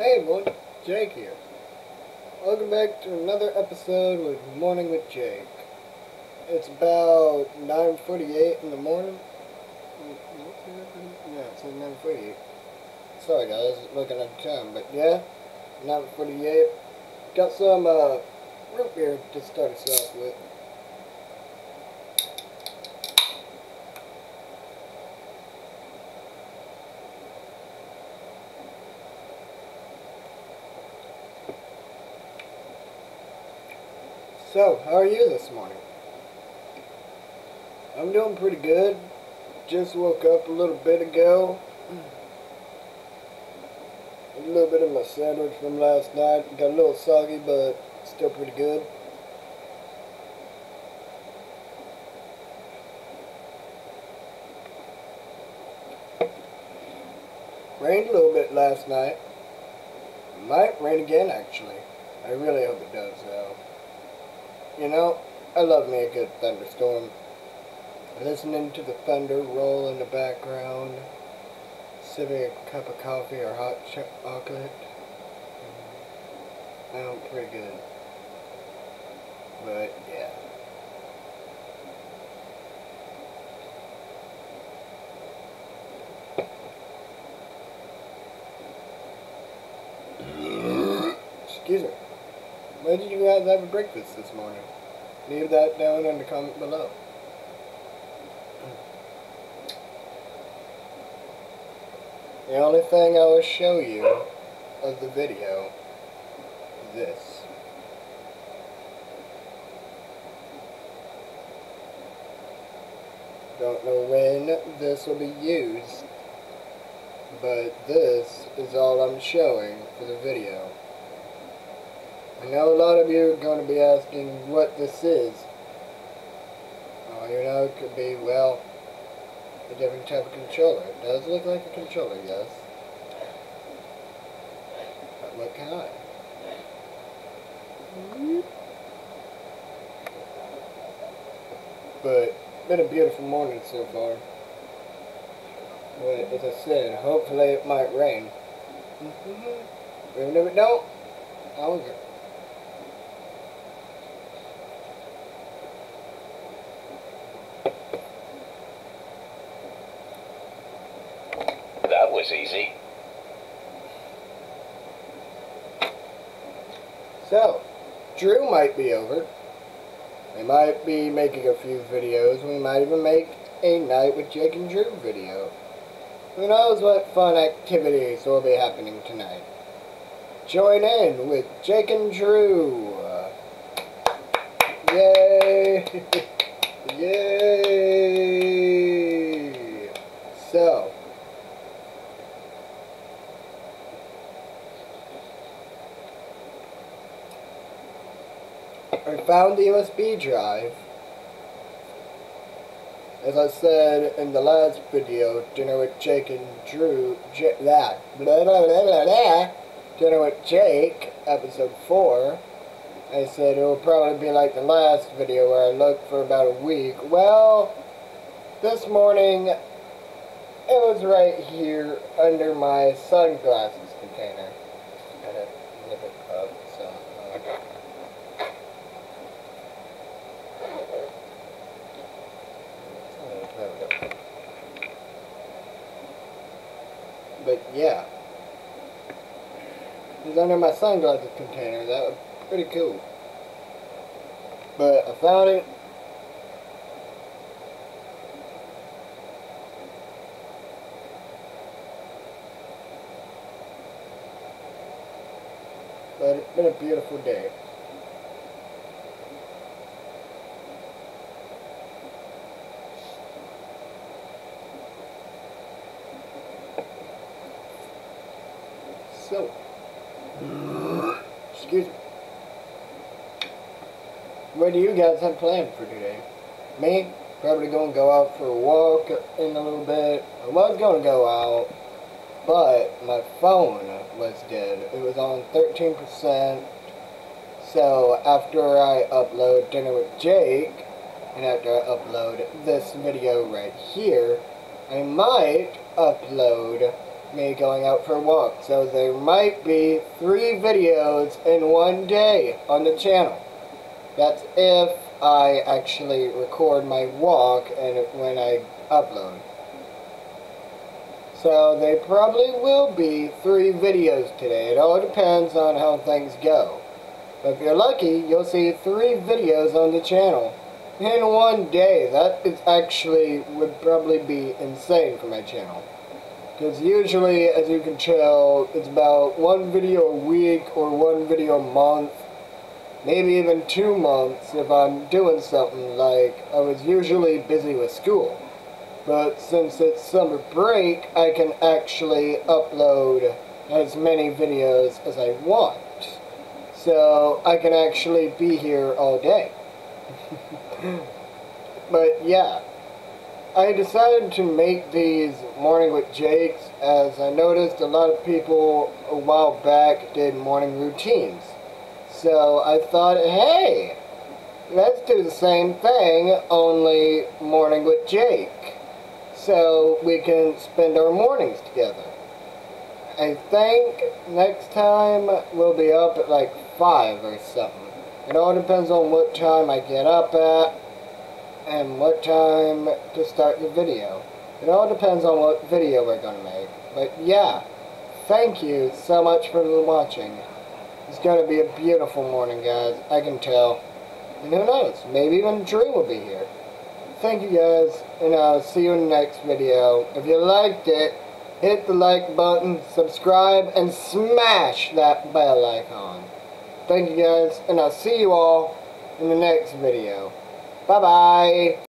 Hey everyone, Jake here. Welcome back to another episode with Morning with Jake. It's about 9.48 in the morning. Yeah, it's like 9.48. Sorry guys, looking at the time, but yeah, 9.48. Got some uh, root beer to start us off with. So, how are you this morning? I'm doing pretty good. Just woke up a little bit ago. A little bit of my sandwich from last night. Got a little soggy, but still pretty good. Rained a little bit last night. Might rain again, actually. I really hope it does, though. You know, I love me a good thunderstorm. Listening to the thunder roll in the background, sipping a cup of coffee or hot chocolate. Mm. I'm pretty good. But, yeah. Excuse me. Where did you guys have a breakfast this morning? Leave that down in the comment below. The only thing I will show you of the video is this. Don't know when this will be used, but this is all I'm showing for the video. I know a lot of you are going to be asking what this is. You know, it could be, well, a different type of controller. It does look like a controller, yes. But what kind? But, been a beautiful morning so far. But, as I said, hopefully it might rain. Even if it don't, I will go. That was easy. So, Drew might be over. We might be making a few videos. We might even make a night with Jake and Drew video. Who knows what fun activities will be happening tonight. Join in with Jake and Drew. Uh, yay! Yay! So, I found the USB drive. As I said in the last video, dinner with Jake and Drew, J that, blah, blah, blah, blah, blah, dinner with Jake, episode 4, I said it will probably be like the last video where I looked for about a week. Well, this morning, it was right here under my sunglasses container. Gotta nip it up some. uh, But yeah. It was under my sunglasses container. That was pretty cool. But I found it. But it's been a beautiful day. So, excuse me. What do you guys have planned for today? Me? Probably gonna go out for a walk in a little bit. I was gonna go out, but my phone was dead. It was on 13%. So after I upload Dinner with Jake, and after I upload this video right here, I might upload me going out for a walk. So there might be three videos in one day on the channel. That's if I actually record my walk and when I upload. So there probably will be three videos today. It all depends on how things go. But if you're lucky, you'll see three videos on the channel in one day. That is actually would probably be insane for my channel. Because usually, as you can tell, it's about one video a week or one video a month. Maybe even two months if I'm doing something like I was usually busy with school. But since it's summer break, I can actually upload as many videos as I want. So I can actually be here all day. but yeah, I decided to make these Morning with Jakes as I noticed a lot of people a while back did morning routines. So I thought, hey, let's do the same thing, only Morning with Jake. So we can spend our mornings together. I think next time we'll be up at like 5 or something. It all depends on what time I get up at and what time to start the video. It all depends on what video we're going to make. But yeah, thank you so much for watching. It's going to be a beautiful morning, guys. I can tell. And who knows, maybe even Drew will be here. Thank you guys, and I'll see you in the next video. If you liked it, hit the like button, subscribe, and smash that bell icon. Thank you guys, and I'll see you all in the next video. 拜拜。